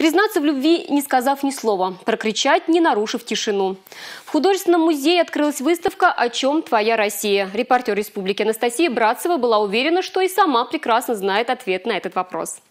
Признаться в любви, не сказав ни слова. Прокричать, не нарушив тишину. В художественном музее открылась выставка «О чем твоя Россия?». Репортер Республики Анастасия Братцева была уверена, что и сама прекрасно знает ответ на этот вопрос.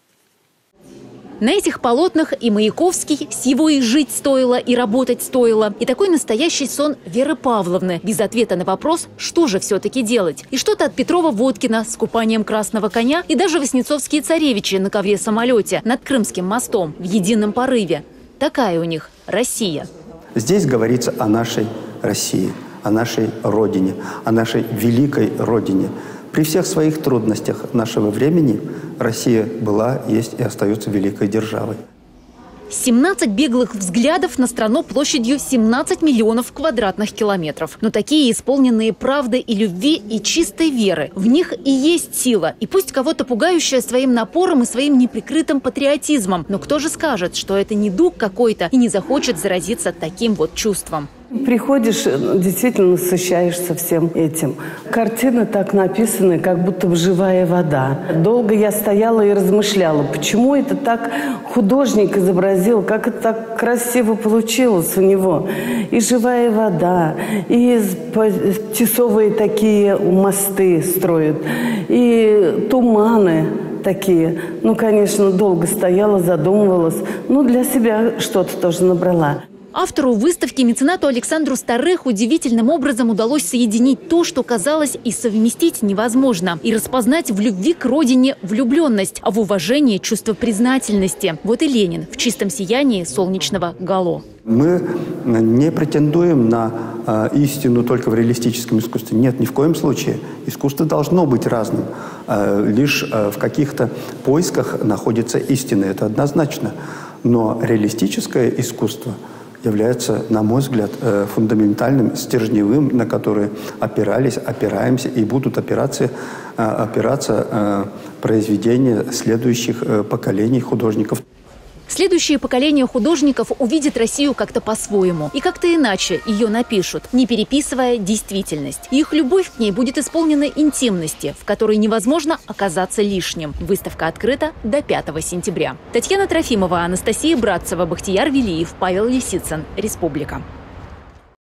На этих полотнах и Маяковский, с его и жить стоило, и работать стоило. И такой настоящий сон Веры Павловны, без ответа на вопрос, что же все-таки делать. И что-то от Петрова-Водкина с купанием красного коня, и даже Воснецовские царевичи на ковре-самолете над Крымским мостом в едином порыве. Такая у них Россия. Здесь говорится о нашей России, о нашей Родине, о нашей великой Родине – при всех своих трудностях нашего времени Россия была, есть и остается великой державой. 17 беглых взглядов на страну площадью 17 миллионов квадратных километров. Но такие исполненные правды и любви, и чистой веры. В них и есть сила. И пусть кого-то пугающая своим напором и своим неприкрытым патриотизмом. Но кто же скажет, что это не дух какой-то и не захочет заразиться таким вот чувством? Приходишь, действительно насыщаешься всем этим. Картины так написаны, как будто бы живая вода. Долго я стояла и размышляла, почему это так художник изобразил, как это так красиво получилось у него. И живая вода, и часовые такие мосты строят, и туманы такие. Ну, конечно, долго стояла, задумывалась. Ну, для себя что-то тоже набрала. Автору выставки, меценату Александру Старых, удивительным образом удалось соединить то, что казалось и совместить невозможно. И распознать в любви к родине влюбленность, а в уважении чувство признательности. Вот и Ленин в чистом сиянии солнечного гало. Мы не претендуем на э, истину только в реалистическом искусстве. Нет, ни в коем случае. Искусство должно быть разным. Э, лишь э, в каких-то поисках находится истина. Это однозначно. Но реалистическое искусство – является, на мой взгляд, э, фундаментальным, стержневым, на который опирались, опираемся и будут опираться, э, опираться э, произведения следующих поколений художников. Следующее поколение художников увидит Россию как-то по-своему. И как-то иначе ее напишут, не переписывая действительность. их любовь к ней будет исполнена интимности, в которой невозможно оказаться лишним. Выставка открыта до 5 сентября. Татьяна Трофимова, Анастасия Братцева, Бахтияр Велиев, Павел Лисицын. Республика.